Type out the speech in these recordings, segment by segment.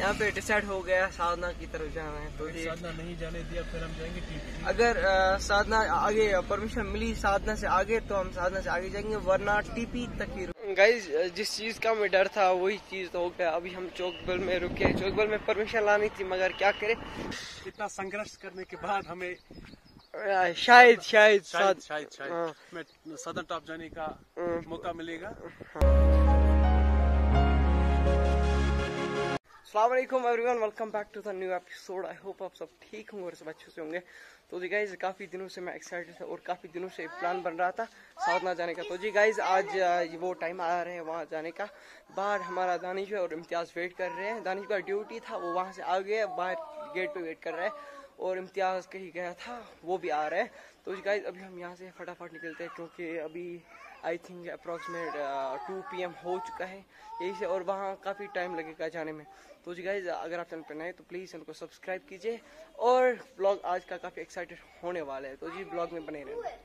यहाँ पे डिसाइड हो गया साधना की तरफ़ जाना है तो ये साधना नहीं जाने दिया फिर हम जाएँगे टीपी अगर अ, साधना आगे परमिशन मिली साधना से आगे तो हम साधना से आगे जाएँगे वरना टीपी तक ही गाइज़ जिस चीज़ का हमें डर था वही चीज़ तो हो गया। अभी हम चौकबल में रुके चौकबल में परमिशन लानी थी मगर क्या करें? इतना संघर्ष करने के बाद हमें शायद शायद शायद शायद शायद। हाँ। मैं सदर टॉप जाने का हाँ। मौका मिलेगा। Assalamualaikum everyone welcome back to the new episode I hope आप सब ठीक होंगे और सब अच्छे से होंगे। तो जी गाइज़ काफ़ी दिनों से मैं एक्साइटेड था और काफ़ी दिनों से प्लान बन रहा था साउथ ना जाने का। तो जी गाइज़ आज वो टाइम आ रहे हैं वहाँ जाने का। बाहर हमारा दानिश है और इम्तियाज़ वेट कर रहे हैं। दानिश का ड्यूटी था, वो वहाँ से आ गया बाहर गेट पे वेट कर रहे है। और इम्तियाज़ कहीं गया था वो भी आ रहा है। तो जी गाइज़ अभी हम यहाँ से फटाफट निकलते हैं क्योंकि अभी I think approximate two P M हो चुका है। यही से और वहाँ काफ़ी टाइम लगेगा जाने में। तो जी गाइज़ अगर आप चैनल पर नए तो प्लीज़ चैनल को सब्सक्राइब कीजिए और ब्लॉग आज का काफ़ी एक्साइटेड होने वाला है। तो जी ब्लॉग में बने रहना।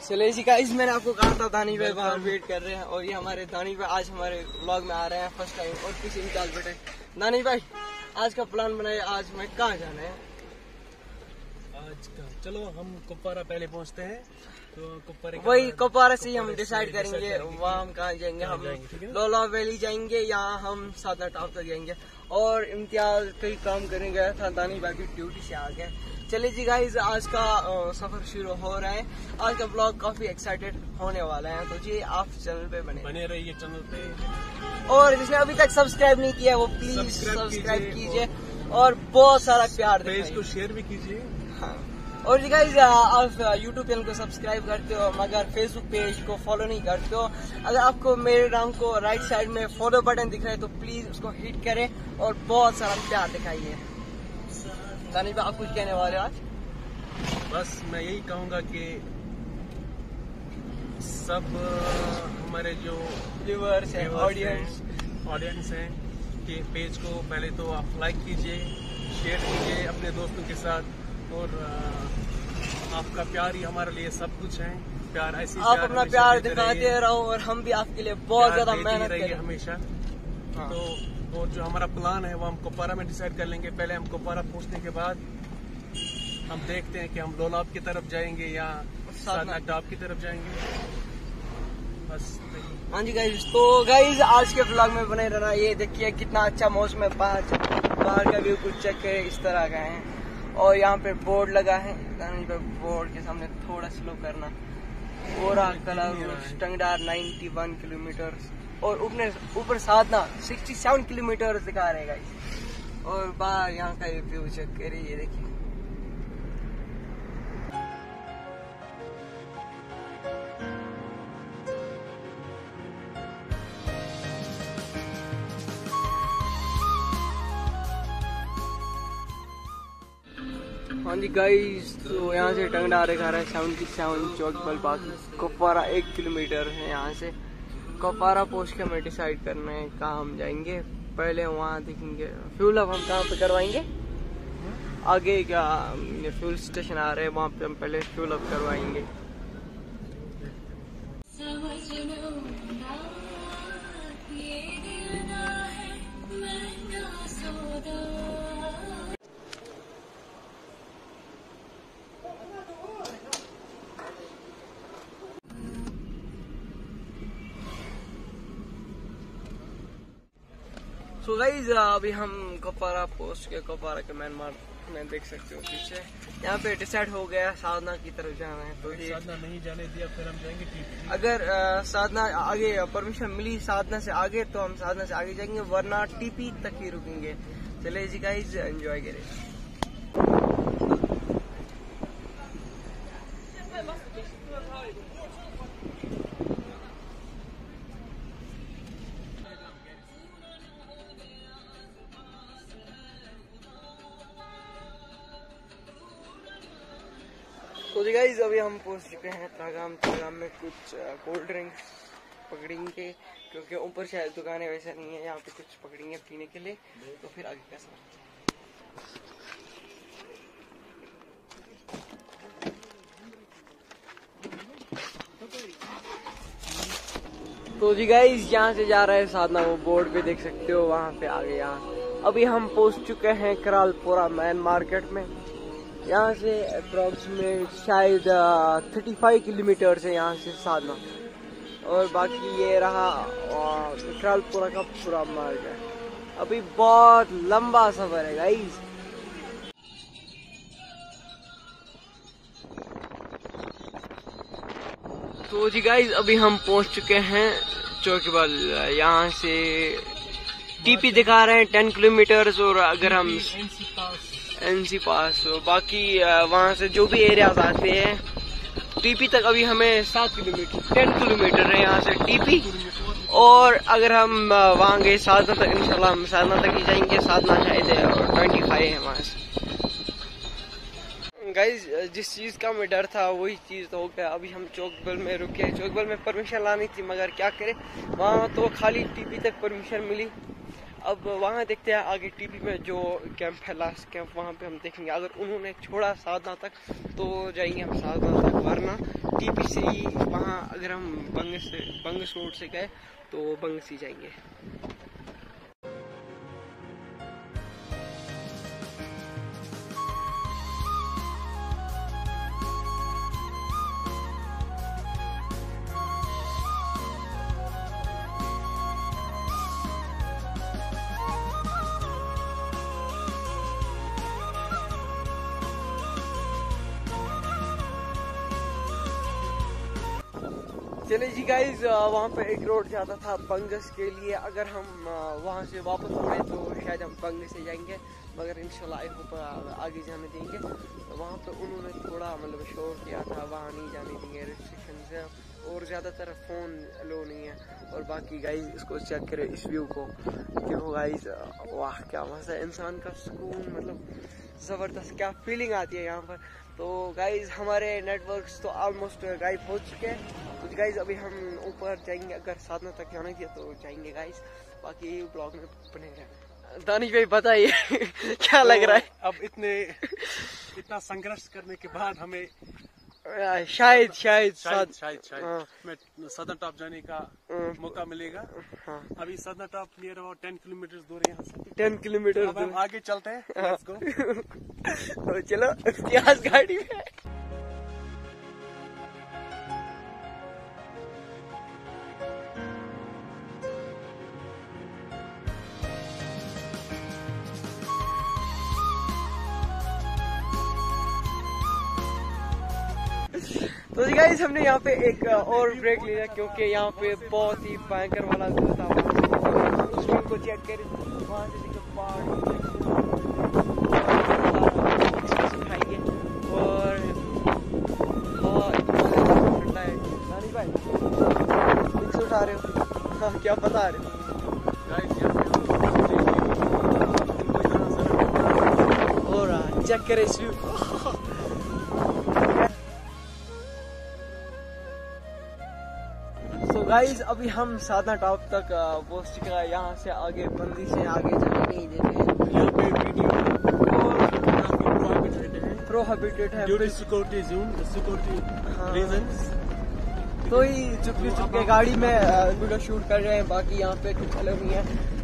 चले जी गाइज़ मैंने आपको कहा था दानी भाई बाहर वेट कर रहे हैं और ये हमारे दानी भाई आज हमारे ब्लॉग में आ रहे हैं फ़र्स्ट टाइम और किसी इम्तियाज़ बैठे दानी भाई आज का प्लान बनाया आज मैं कहाँ जाना है? आज का चलो हम कुपवारा पहले पहुँचते हैं। तो कुपवारा वही कुपवारा से ही हम डिसाइड करेंगे करेंगे वहाँ हम कहाँ जाएँगे हम लोला वैली जाएँगे या हम साधना टॉप तक जाएँगे। और इम्तियाज़ कई काम करने गया था दानी बाकी ड्यूटी से आ गया चलिए जी गाइज़ आज का सफ़र शुरू हो रहा है। आज का ब्लॉग काफ़ी एक्साइटेड होने वाला है तो जी आप चैनल पे बने बने रहिए चैनल पे। और जिसने अभी तक सब्सक्राइब नहीं किया है वो प्लीज़ सब्सक्राइब कीजिए और बहुत सारा प्यार पेज को शेयर भी कीजिए। हाँ। और जी गाइज़ आप यूट्यूब चैनल को सब्सक्राइब करते हो मगर फेसबुक पेज को फॉलो नहीं करते हो। अगर आपको मेरे नाम को राइट साइड में फॉलो बटन दिख रहा है तो प्लीज़ उसको हिट करें और बहुत सारा प्यार दिखाइए। दानिश भाई आप कुछ कहने वाले आज? बस मैं यही कहूँगा कि सब हमारे जो व्यूअर्स है ऑडियंस ऑडियंस हैं कि पेज को पहले तो आप लाइक कीजिए शेयर कीजिए अपने दोस्तों के साथ और आपका प्यार ही हमारे लिए सब कुछ है। प्यार ऐसी आप प्यार अपना प्यार दिखाते रहो और हम भी आपके लिए बहुत ज़्यादा मेहनत रहिए करें हमेशा। हाँ। तो और जो हमारा प्लान है वो हम कोपारा में डिसाइड कर लेंगे। पहले हम कोपारा पहुँचने के बाद हम देखते हैं कि हम लोलाब की तरफ़ जाएँगे या साधना टॉप की तरफ़ जाएँगे। बस हाँ जी गाइज़ तो गाइज़ आज के ब्लॉग में बने रहना। ये देखिए कितना अच्छा मौसम है। बाहर बाहर का व्यू कुछ चेक करे इस तरह का है। और यहाँ पे बोर्ड लगा है। बोर्ड के सामने थोड़ा स्लो करना। पूरा कलर टंगडार 91 किलोमीटर और ऊपर ऊपर साधना 67 किलोमीटर दिखा रहे गाइज़ और बाहर यहाँ का ये व्यू चेक करे ये देखिए। हाँ जी गाइस तो यहाँ से टंगडा दिखा रहा है सेवेंटी सेवन चौक बल बाकी कुपवारा एक किलोमीटर है यहाँ से। कुपवारा पोस्ट के हमें डिसाइड करना है कहाँ हम जाएँगे। पहले वहाँ देखेंगे। फ्यूल अब हम कहाँ पे करवाएँगे? आगे क्या फ्यूल स्टेशन आ रहे हैं, वहाँ पे हम पहले फ्यूल अप करवाएँगे। सो गाइज़ अभी हम कपारा पोस्ट के कपारा के म्यांमार में देख सकते हो पीछे। यहाँ पे डिसाइड हो गया साधना की तरफ़ जाना है तो ये साधना नहीं जाने दिया फिर हम जाएँगे टीपी अगर आ, साधना आगे परमिशन मिली साधना से आगे तो हम साधना से आगे जाएँगे वरना टीपी तक ही रुकेंगे। चले जी गाइज़ एंजॉय करें। तो जी गाइज़ अभी हम पहुँच चुके हैं तागाम। तागाम में कुछ कोल्ड ड्रिंक्स पकड़ेंगे, क्योंकि ऊपर शायद दुकानें वैसे नहीं है। यहाँ पे कुछ पकड़ेंगे पीने के लिए। तो फिर आगे कैसा तो जी गाइस यहाँ से जा रहे हैं साधना। वो बोर्ड पे देख सकते हो, वहाँ पे आगे यहाँ। अभी हम पहुँच चुके हैं करालपुरा मैन मार्केट में। यहाँ से अप्रोक्सीमेट शायद थर्टी फाइव किलोमीटर है यहाँ से साधना। और बाकी ये रहा अ, करालपुरा का पूरा मार्ग है। अभी बहुत लंबा सफ़र है गाइस तो जी गाइस अभी हम पहुँच चुके हैं चौकीबाल यहाँ से टीपी दिखा रहे हैं टेन किलोमीटर और अगर हम एनसी पास बाकी वहाँ से जो भी एरियाज़ आते हैं, टीपी तक अभी हमें सात किलोमीटर, टेन किलोमीटर है यहाँ से टीपी। और अगर हम वहाँ गए साधना तक, इंशाल्लाह हम साधना तक ही जाएँगे, साधना शायद है और ट्वेंटी फाइव है वहाँ से। गाइज़ जिस चीज़ का हमें डर था, वही चीज़ हो गया। अभी हम चौकबल में रुके चौकबल में परमिशन लानी थी, मगर क्या करें? वहाँ तो खाली टीपी तक परमिशन मिली। अब वहाँ देखते हैं आगे टीपी में जो कैंप है लास्ट कैंप वहाँ पे हम देखेंगे। अगर उन्होंने छोड़ा साधना तक तो जाएँगे हम साधना तक। वरना टीपी से ही वहाँ अगर हम बंग से, बंगस रोड से गए तो बंगस ही जाएँगे। चले जी गाइज़ वहाँ पे एक रोड जाता था बंगस के लिए। अगर हम वहाँ से वापस मुड़े तो शायद हम बंगस से जाएँगे, मगर इंशाल्लाह आई होप आगे जाने देंगे। तो वहाँ पे उन्होंने थोड़ा मतलब शोर किया था, वहाँ नहीं जाने देंगे रिस्ट्रिक्शन है, और ज़्यादातर फ़ोन लो नहीं है। और बाकी गाइज़ इसको चेक करें इस व्यू को। देखो गाइज़ वाह, क्या मज़ा इंसान का सुकून मतलब ज़बरदस्त, क्या फीलिंग आती है यहाँ पर। तो गाइज़ हमारे नेटवर्क्स तो ऑलमोस्ट गायब हो चुके हैं। तो गाइज़ अभी हम ऊपर जाएँगे अगर साधना तक जाना दिया तो जाएँगे गाइज़ बाकी ब्लॉग में बने रहे दानिश भाई बताइए क्या तो लग रहा है? अब इतने इतना संघर्ष करने के बाद हमें शायद शायद शायद शायद शायद। हाँ। मैं सदर टॉप जाने का हाँ। मौका मिलेगा। हाँ। अभी Sadar top near about ten kilometre दूर है यहाँ से। टेन किलोमीटर आगे चलते हैं। चलो इतिहास गाड़ी में। तो जी गाइस हमने यहाँ पे एक और ब्रेक लिया क्योंकि यहाँ पे बहुत ही भयंकर वाला व्यू था को चेक करें वहाँ से देखो और है नानी भाई। पिक्स उठा रहे हो? हाँ क्या बता रहे हो और चेक करें इस गाइस अभी हम साधना टॉप तक पहुँच चुके हैं यहाँ से आगे बंदी से आगे जाने नहीं देते यहाँ पे वीडियो है। प्रोहिबिटेड है। Due to security zone security. Reasons तो ही चुपके चुपके गाड़ी में वीडियो शूट कर रहे हैं। बाकी यहाँ पे कुछ अलग नहीं है।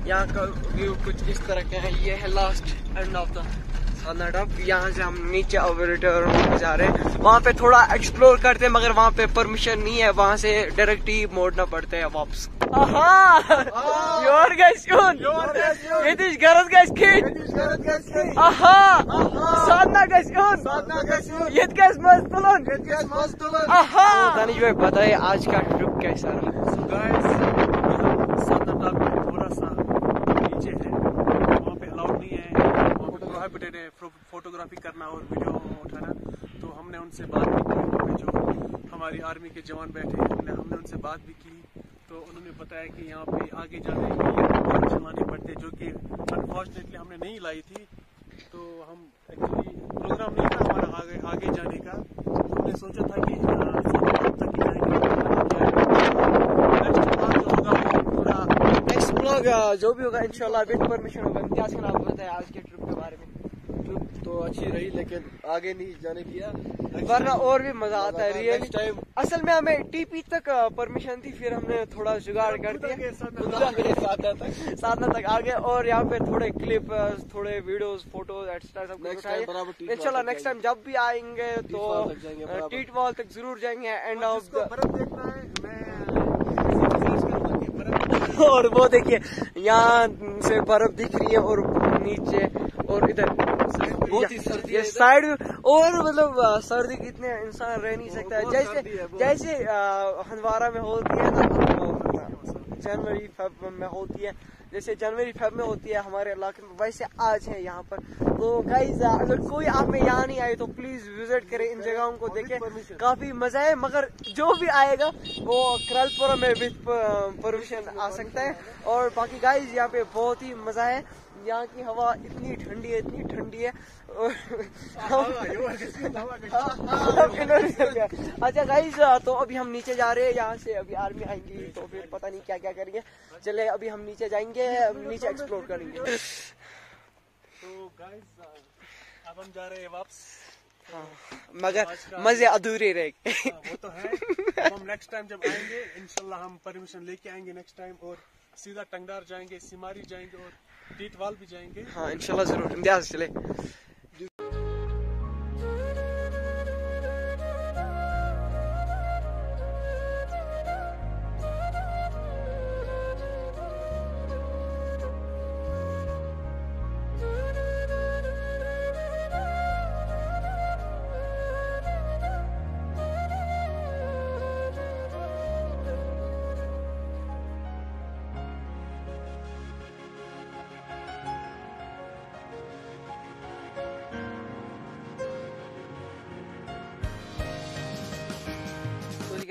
यहाँ का व्यू कुछ इस तरह का है। ये है लास्ट एंड ऑफ़ द यहाँ से हम नीचे ऑपरेटर में जा रहे हैं। वहाँ पे थोड़ा एक्सप्लोर करते हैं मगर वहाँ पे परमिशन नहीं है। वहाँ से डायरेक्ट ही मोड़ना पड़ता है वापस। दानिश भाई बताइए आज का ट्रिप कैसा रहा सो गाइस साधना टॉप में थोड़ा सा नीचे है वहाँ पे अलाउड नहीं है वहाँ पे प्रोहिबिटेड है फोटोग्राफी करना और वीडियो उठाना तो हमने उनसे बात भी की वहाँ जो हमारी आर्मी के जवान बैठे हैं, हमने हमने उनसे बात भी की तो उन्होंने बताया कि यहाँ पे आगे जाने के लिए कार चलाने पड़ते जो कि अनफॉर्चुनेटली हमने नहीं लाई थी। तो हम एक्चुअली प्रोग्राम नहीं था हमारा आगे आगे जाने का। तो हमने सोचा था कि तक जाएँगे जो भी होगा इंशाल्लाह विद परमिशन होगा, इम्तियाज़ खान आपको बताया आज के ट्रिप के बारे में ट्रिप तो अच्छी रही लेकिन आगे नहीं जाने दिया। वरना और भी मज़ा आता है रियली। असल में हमें टीपी तक परमिशन थी फिर हमने थोड़ा जुगाड़ कर दिया। साधना तक। आ गए और यहाँ पे थोड़े क्लिप थोड़े वीडियोस फ़ोटोज़ एक्स्ट्रा सब कुछ उठाए। इंशाल्लाह नेक्स्ट टाइम जब भी आएँगे तो। टीट वॉल तक ज़रूर जाएँगे एंड ऑफ़ देखना है और वो देखिए यहाँ से बर्फ़ दिख रही है और नीचे और इधर। बहुत ही सर्दी ये है। साइड और मतलब सर्दी की इतने इंसान रह नहीं सकता है जैसे। जैसे हंदवारा में होती है ना जनवरी फेब में होती है जैसे जनवरी फेब में होती है हमारे इलाके में वैसे आज है यहाँ पर तो गाइज़ अगर कोई आप में यहाँ नहीं आए तो प्लीज़ विज़िट करें इन जगहों को देखें। काफ़ी मज़ा है मगर जो भी आएगा वो करलपुरा में विद परमिशन आ सकता है। और बाकी गाइज़ यहाँ पे बहुत ही मज़ा है। यहाँ की हवा इतनी ठंडी है इतनी ठंडी है। और कर दिया। अच्छा गाइज़ तो अभी हम नीचे जा रहे हैं। यहाँ से अभी आर्मी आएँगी तो फिर पता नहीं क्या क्या करेंगे। चले अभी हम नीचे जाएँगे नीचे एक्सप्लोर करेंगे। गाइस अब हम जा रहे हैं वापस। तो मगर मज़े अधूरे रह गए। हाँ, वो तो है। अब हम नेक्स्ट टाइम जब आएँगे इंशाल्लाह हम परमिशन लेके आएँगे नेक्स्ट टाइम और सीधा टंगदार जाएँगे सिमारी जाएँगे और टीटवाल भी जाएँगे। हाँ इनशाला ज़रूर इम्तियाज़ चले।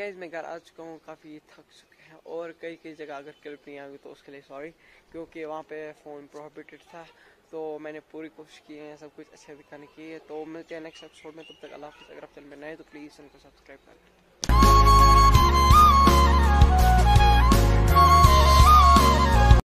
गाइज़ मैं घर आ चुका हूँ काफ़ी थक चुके हैं। और कई कई जगह अगर क्लिप नहीं आ गई तो उसके लिए सॉरी क्योंकि वहाँ पे फ़ोन प्रोहिबिटेड था तो मैंने पूरी कोशिश की है, सब कुछ अच्छा दिखाने की। है तो मिलते हैं नेक्स्ट एपिसोड में, तब तक अल्लाह अगर आप चैनल में नए तो प्लीज़ उनको सब्सक्राइब कर